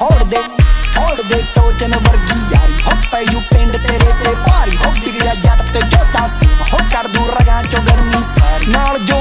ਫੋੜ ਦੇ ਫੋੜ ਦੇ ਟੋਜਨ ਵਰਗੀ ਯਾਰੀ। ਹੋ ਪੈ ਯੂ ਪਿੰਡ ਤੇਰੇ ਤੇ ਭਾਰੀ। ਹੋ ਬਿਗੜਿਆ ਜੱਟ ਤੇ ਜੋਟਾ ਸੀ ਹੋ ਕਰ ਦੂ ਰਗਾਂ ਚੋਂ ਗਰਮੀ ਸਾਰੀ। ਨਾਲ ਜੋ